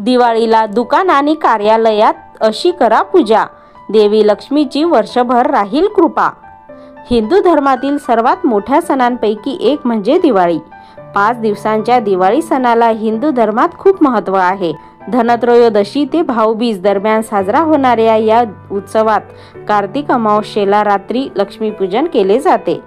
दिवाळीला दुकान आणि कार्यालयात अशी करा पूजा. देवी लक्ष्मीची वर्षभर राहील कृपा. हिंदू धर्मातील सर्वात मोठ्या सणांपैकी एक म्हणजे दिवाळी. पाच दिवसांच्या दिवाळी सणाला हिंदू धर्मात खूप महत्त्व आहे. धनत्रयोदशी ते भाऊबीज दरम्यान साजरा होणाऱ्या या उत्सवात कार्तिक अमावस्येला रात्री लक्ष्मीपूजन केले जाते.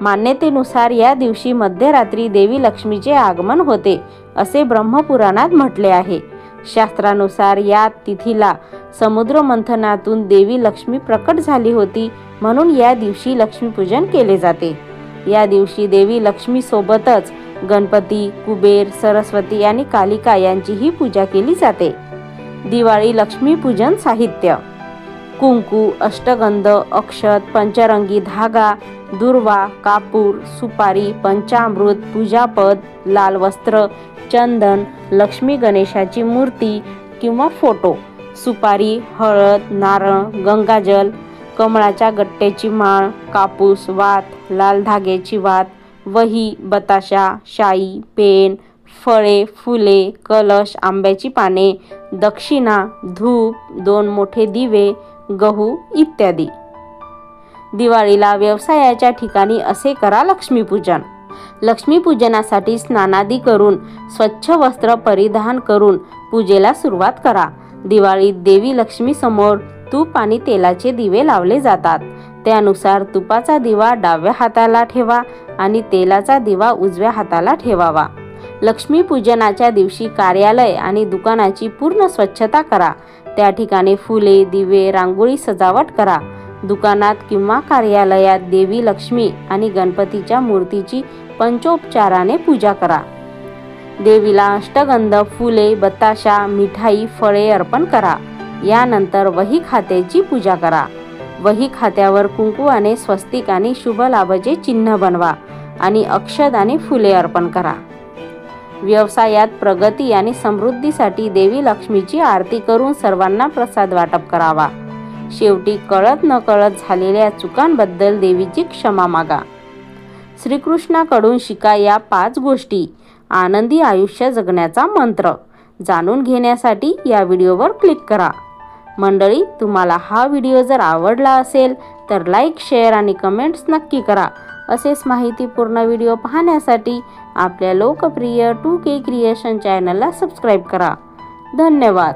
मान्यतेनुसार या दिवशी मध्यरात्री देवी लक्ष्मीचे आगमन होते असे ब्रह्मपुराणात म्हटले आहे. शास्त्रानुसार या तिथीला समुद्र मंथनातून देवी लक्ष्मी प्रकट झाली होती म्हणून या दिवशी लक्ष्मीपूजन केले जाते. या दिवशी देवी लक्ष्मी सोबतच गणपती कुबेर सरस्वती आणि कालिका यांचीही पूजा केली जाते. दिवाळी लक्ष्मीपूजन साहित्य. कुंकू अष्टगंध अक्षत पंचरंगी धागा दुर्वा कापूर सुपारी पंचामृत पूजापद लाल वस्त्र चंदन लक्ष्मी गणेशाची मूर्ती किंवा फोटो. सुपारी हळद नारळ गंगाजल कमळाच्या गट्ट्याची माळ कापूस वात लाल धाग्याची वात वही बताशा शाई पेन फळे फुले कलश आंब्याची पाने दक्षिणा धूप दोन मोठे दिवे गहू इत्यादी. दिवाळीला व्यवसायाच्या ठिकाणी असे करा लक्ष्मीपूजन. लक्ष्मीपूजनासाठी स्नानादी करून स्वच्छ वस्त्र परिधान करून पूजेला सुरुवात करा. दिवाळीत देवी लक्ष्मी समोर तूप आणि तेलाचे दिवे लावले जातात. त्यानुसार तुपाचा दिवा डाव्या हाताला ठेवा आणि तेलाचा दिवा उजव्या हाताला ठेवावा. लक्ष्मीपूजनाच्या दिवशी कार्यालय आणि दुकानाची पूर्ण स्वच्छता करा. त्या ठिकाणी फुले दिवे रांगोळी सजावट करा. दुकानात किंवा कार्यालयात देवी लक्ष्मी आणि गणपतीच्या मूर्तीची पंचोपचाराने पूजा करा. देवीला अष्टगंध फुले बताशा मिठाई फळे अर्पण करा. यानंतर वही खात्याची पूजा करा. वही खात्यावर कुंकुवाने स्वस्तिक आणि शुभ लाभचे चिन्ह बनवा आणि अक्षद आणि फुले अर्पण करा. व्यवसायात प्रगती आणि समृद्धीसाठी देवी लक्ष्मीची आरती करून सर्वांना प्रसाद वाटप करावा. शेवटी कळत न कळत झालेल्या चुकांबद्दल देवीची क्षमा मागा. श्रीकृष्णाकडून शिका या पाच गोष्टी. आनंदी आयुष्य जगण्याचा मंत्र. जाणून घेण्यासाठी या व्हिडिओवर क्लिक करा. मंडळी तुम्हाला हा व्हिडिओ जर आवडला असेल तर लाईक शेअर आणि कमेंट्स नक्की करा. असेच माहितीपूर्ण व्हिडिओ पाहण्यासाठी आपल्या लोकप्रिय टू के क्रिएशन चॅनलला सबस्क्राईब करा. धन्यवाद.